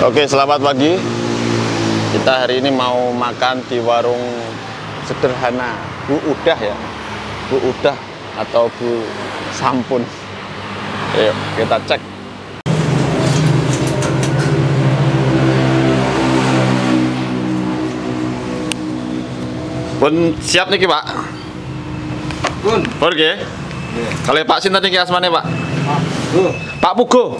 Oke, selamat pagi. Kita hari ini mau makan di warung sederhana Bu Udah ya. Bu Udah atau Bu Sampun. Ayo, kita cek. Pun siap nih Pak. Pun nggih. Kalau Pak sinten iki asmane Pak? Tuh. Pak Pugo.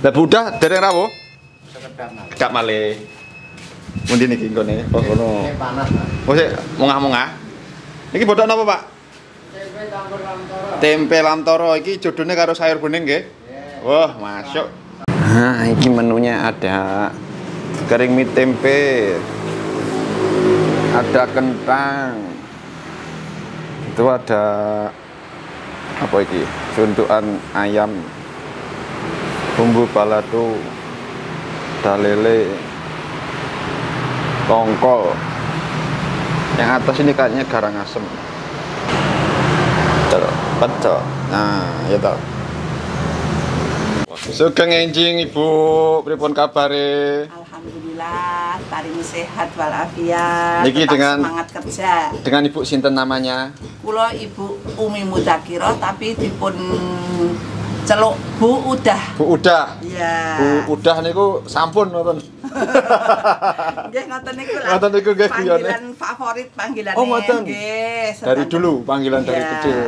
Lah Bu Udah dereng rawuh. Gak male. Mundi niki nggone. Oh ngono. Ini panas. Pak. Oh mungah-mungah. Niki bodok napa, Pak? Tempe campur lantoro. Tempe lamtoro iki jodone karo sayur bening nggih. Wah, masuk. Nah, iki menunya ada kering mie tempe. Ada kentang. Itu ada apa iki? Sundukan ayam. Bumbu balado. Ada lele. Tongkol. Yang atas ini kayaknya garang asem. Betul. Nah, ya toh. Sugeng enjing Ibu, pripun kabare? Alhamdulillah, paling sehat walafiat. Niki tetap dengan- semangat kerja. Dengan Ibu sinten namanya? Kulo Ibu Umi Mudakiro tapi dipun celuk Bu Udah. Bu Udah. Iya. Bu Udah niku sampun ngoten. Nggih ngoten niku lah. Ngoten niku nggih, Panggilan favorit panggilan Oh, ngoten. Nggih. Dari dulu panggilan dari Iya. kecil.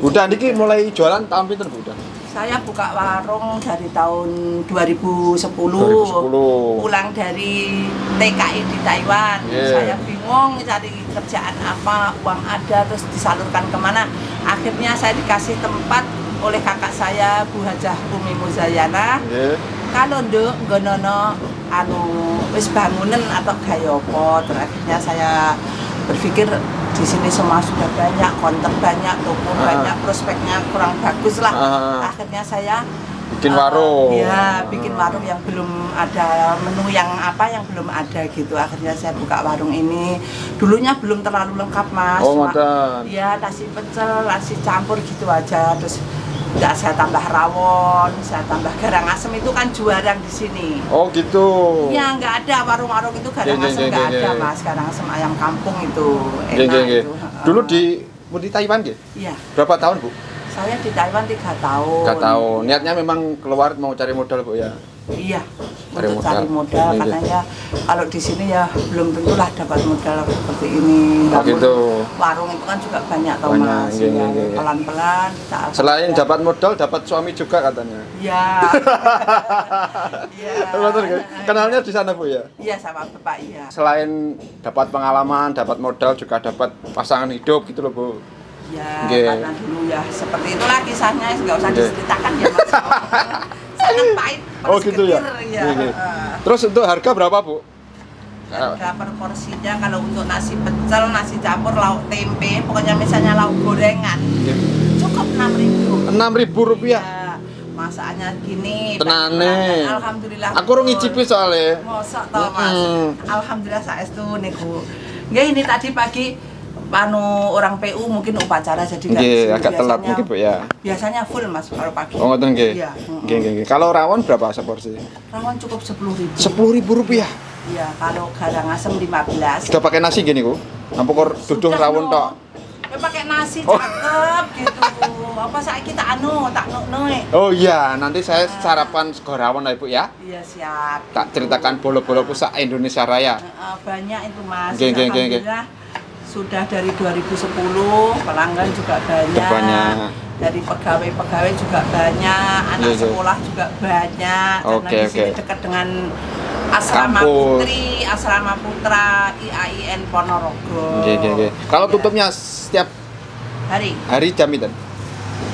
Udah niki mulai jualan tahun pinten Bu Udah? Saya buka warung dari tahun 2010. 2010. Pulang dari TKI di Taiwan. Yeah. Saya bingung cari kerjaan apa, uang ada terus disalurkan ke mana. Akhirnya saya dikasih tempat oleh kakak saya Bu Hajah Umi Muzayana. Nggih. Kalau nduk nggonono anu wis bangunan atau gaya apa. Terus akhirnya saya berpikir di sini semua sudah banyak, konter banyak, toko Ah. banyak, prospeknya kurang bagus lah. Ah. Akhirnya saya Bikin eh, warung. Iya, bikin warung yang belum ada menu yang apa yang belum ada gitu. Akhirnya saya buka warung ini. Dulunya belum terlalu lengkap, Mas. Oh, Cuma-. Iya, nasi pecel, nasi campur gitu aja. Terus ya saya tambah rawon, saya tambah garang asem itu kan juara di sini. Oh, gitu. Iya, nggak ada warung-warung itu garang iya, asem nggak ada. Mas. Garang asem ayam kampung itu enak nggih, nggih. itu. Dulu di di Taiwan nggih? Iya, Berapa tahun, Bu? saya di Taiwan tiga tahun. Gak tahu. Niatnya memang keluar mau cari modal, Bu ya. Iya, Cari untuk modal. cari modal Iya. karena ya kalau di sini ya belum tentulah dapat modal seperti ini. Oh, gitu. Warung itu kan juga banyak Banyak, mas, iya, ya, iya, iya. pelan-pelan kita. Selain dapat modal, dapat suami juga katanya. Ya. Iya. Betul kan? Kenalnya di sana Bu ya. Iya sama bapak iya. Selain dapat pengalaman, dapat modal juga dapat pasangan hidup gitu loh Bu. Ya Nggih. karena dulu ya seperti itulah kisahnya nggak usah Nggih. diceritakan ya mas. Sangat pahit. Oh gitu ya. ya. Iya. Heeh. Terus untuk harga berapa Bu? harga per porsinya kalau untuk nasi pecel, nasi campur, lauk tempe, pokoknya misalnya lauk gorengan cukup enam ribu. Enam ribu rupiah. Iya, masakannya gini. Tenane. Alhamdulillah. Aku betul. ngicipi soalnya. Mosok toh mas. Mm-mm. Alhamdulillah saestu niku. Nggih ini tadi pagi anu orang PU mungkin upacara jadi nggak ke sini. agak telat Biasanya- mungkin Bu ya. Biasanya full mas kalau pagi. Oh ngoten nggih. Iya. Nggih, nggih. Kalau rawon berapa seporsi? Rawon cukup sepuluh ribu. Sepuluh ribu rupiah. Iya kalau garang asem 15 Sudah pakai nasi gini Bu? Apa kor duduh Sudah, rawon no. tok? Ya pakai nasi Oh. cakep gitu. Apa saya kita anu tak nukne. Oh iya, nanti saya sarapan sego rawon lah Ibu ya. Iya siap. Tak ceritakan bolo-bolo pusat Indonesia Raya. Banyak itu mas. Nggih, nggih, nggih, nggih. Sudah dari 2010 pelanggan juga banyak. Banyak. Dari pegawai-pegawai juga banyak, anak Iya, iya. sekolah juga banyak. Oke, Karena di sini dekat dengan asrama Kampus. putri, asrama putra IAIN Ponorogo. Nggih, nggih, nggih. Kalau Iya. tutupnya setiap hari. hari jam itu?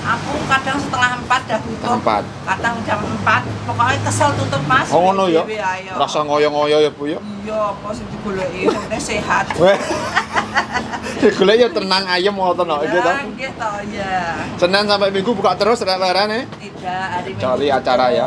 Aku kadang setengah empat dah tutup. Setengah empat. Kadang jam empat. Pokoknya kesel tutup mas. Oh ngono ya. Ayo. Rasa ngoyo-ngoyo ya Bu ya. Iya, apa sih sebenarnya sehat. Weh. Digolek ya tenang ayam ngoten kok gitu. Ya, gitu ya. Senin sampai Minggu buka terus rek-lerane. Tidak, hari Minggu. Kecuali acara ya.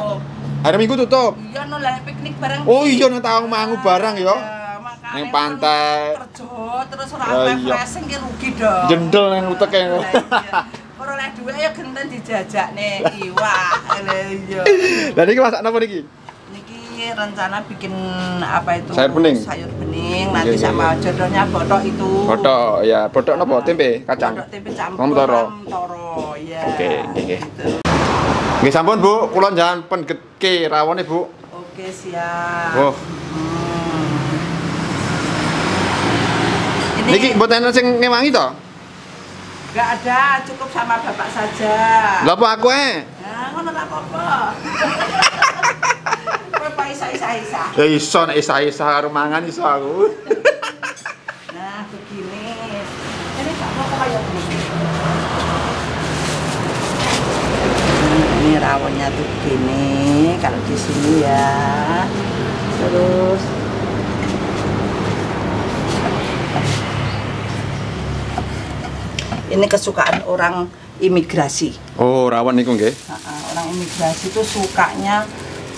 Hari Minggu tutup. Iya, nolak piknik bareng. Oh iya nek tahu mangu barang ya. makanya Ning pantai. Kerja terus ora Ya, iya. refreshing ki rugi dong. Jendel. Lah, iya. Ora oleh dhuwit ya genten dijajak nih iwak. Lah iya. Lah niki masak napa niki? Rencana bikin apa itu? Sayur bening? Sayur bening. Nanti Iya, iya, sama jodohnya botok itu. Botok ya, botok napa? Tempe, kacang. Botok tempe campur. Toro. toro, ya. Oke, oke. Gitu. Nggih sampun, Bu. Kula jangan pengetke rawone, Bu. Oke, siap. Oh, Hmm. Ini niki mboten enten sing ngewangi to? nggak ada, cukup sama bapak saja. Lha apa aku eh? Nah, ngono tak apa-apa. Apa isa-isa-isa. Ya iso nek isa-isa karo mangan iso aku. Nah, begini. Ini tak Ini rawonnya tuh begini, kalau di sini ya. Terus ini kesukaan orang imigrasi. Oh, rawon niku nggih. Orang imigrasi itu sukanya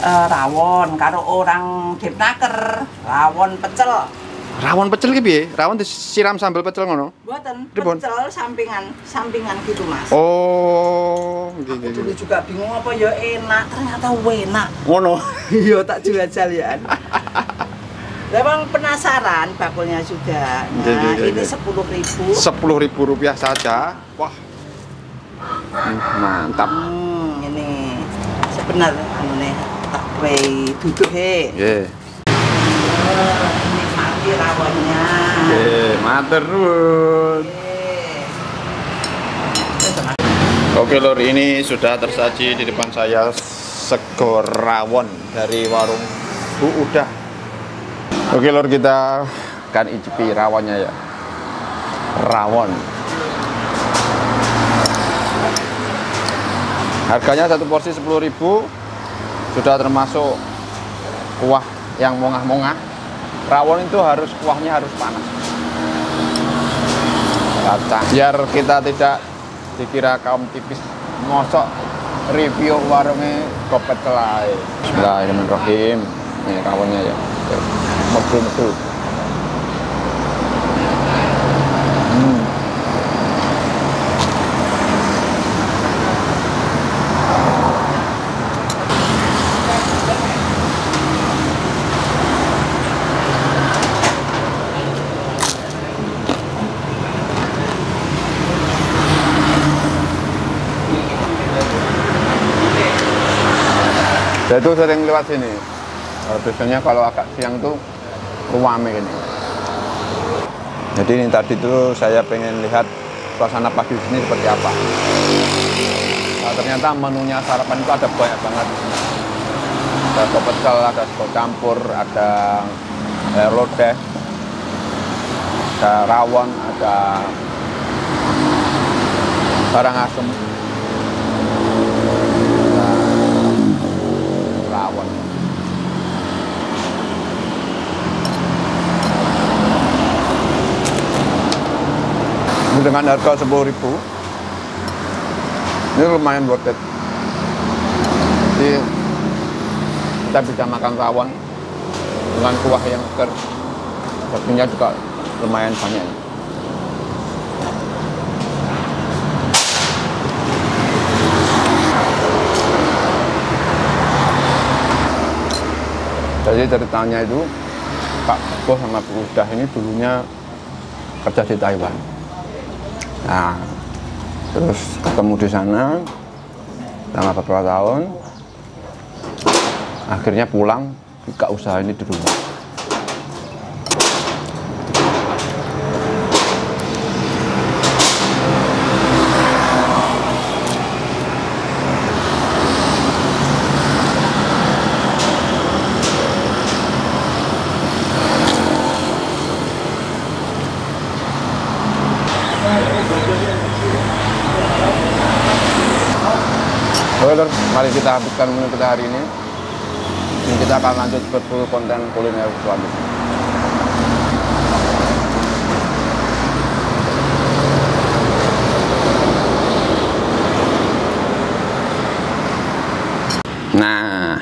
eh, rawon. Kalau orang Depnaker, rawon pecel. Rawon pecel ki piye? Rawon disiram sambal pecel ngono. Buatan Pripun? pecel sampingan, sampingan gitu mas. Oh, nggih Aku nggih. dulu juga bingung apa ya enak, ternyata enak. Ngono. Iya tak jelajalian. Memang penasaran bakulnya sudah. Iya, Nah iya, iya, ini sepuluh ribu. Sepuluh ribu rupiah saja. Wah. Hmm, Mantap. Hmm, ini sebenarnya anu nih kue duduk he. Nikmati rawonnya. Oke lor, ini sudah tersaji di depan saya sego rawon dari warung Bu Udah. Oke lor, kita akan icipi rawonnya ya. Rawon. Harganya satu porsi 10.000 sudah termasuk kuah yang mongah-mongah. Rawon itu harus kuahnya harus panas. Kacang. Biar kita tidak dikira kaum tipis ngosok review warungnya kopet kelai Bismillahirrahmanirrahim ini rawonnya ya betul-betul hmm. Tuh sering lewat sini. Eh, biasanya kalau agak siang tuh ruame gini. Jadi ini tadi tuh saya pengen lihat suasana pagi di sini seperti apa. Nah, ternyata menunya sarapan itu ada banyak banget di sini. Ada pecel, ada sop campur, ada air lodeh, ada rawon, ada barang asem. Nah, rawon. Dengan harga 10.000 ini lumayan worth it. Jadi kita bisa makan rawon dengan kuah yang seger. Dagingnya juga lumayan banyak. Jadi ceritanya itu Pak Bos sama Bu Udah ini dulunya kerja di Taiwan. Nah, terus ketemu di sana selama beberapa tahun. Akhirnya pulang buka usaha ini di rumah. Oke, Mari kita habiskan menu kita hari ini. Dan kita akan lanjut berburu konten kuliner selanjutnya. Nah,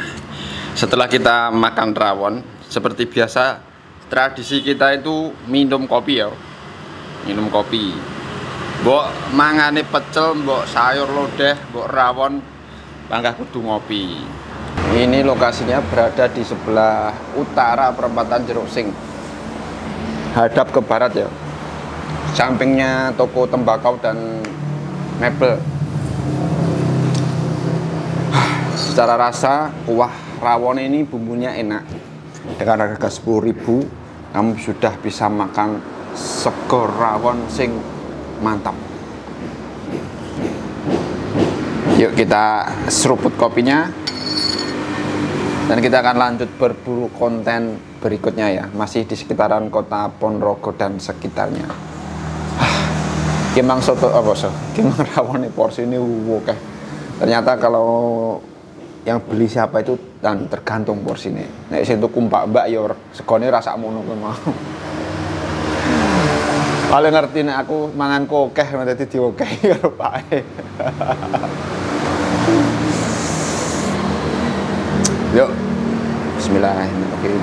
setelah kita makan rawon, seperti biasa, tradisi kita itu minum kopi ya. Minum kopi. Mbok mangane pecel, mbok sayur lodeh, mbok rawon, bangga kudu ngopi. Ini lokasinya berada di sebelah utara perempatan Jeruk Sing. Hadap ke barat ya. Sampingnya toko tembakau dan mebel. Secara rasa kuah rawon ini bumbunya enak. Dengan harga 10.000 kamu sudah bisa makan sego rawon sing mantap. Yuk kita seruput kopinya dan kita akan lanjut berburu konten berikutnya ya masih di sekitaran kota Ponorogo dan sekitarnya Kimang soto apa so? Kimang rawon porsi ini oke. Ternyata kalau yang beli siapa itu dan tergantung porsi ini. Nek sing tuku mbak mbak yo segone rasa mono kuwi mau. Paling ngerti nek aku mangan kokeh dadi diokeh karo pake. Yuk. Bismillahirrahmanirrahim.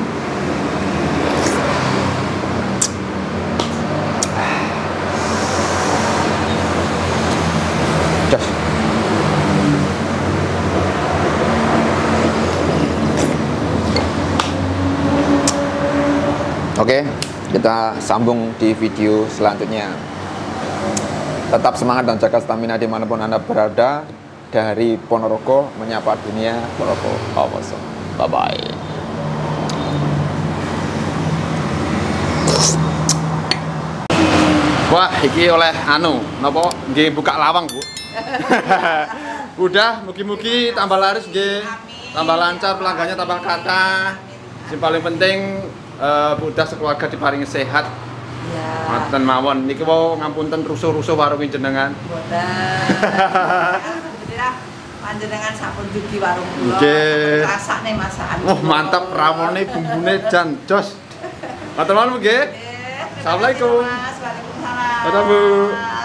Oke, kita sambung di video selanjutnya. Tetap semangat dan jaga stamina di mana pun Anda berada. Dari Ponorogo, menyapa dunia Ponorogo. Awas. Bye-bye. Wah, iki oleh anu, napa nggih buka lawang, Bu. Udah, mugi-mugi tambah laris nggih. Tambah lancar pelanggannya tambah kata. Yang paling penting eh budak sekeluarga diparingi sehat. Ya. Ngoten mawon. Niki wau ngapunten rusuh-rusuh warung jenengan. Boten. Panjenengan sampun dugi warung kula. Nggih. Rasane masakan. Wah, kula. mantap rawone bumbune jan jos. Matur nuwun nggih. Assalamualaikum. Waalaikumsalam.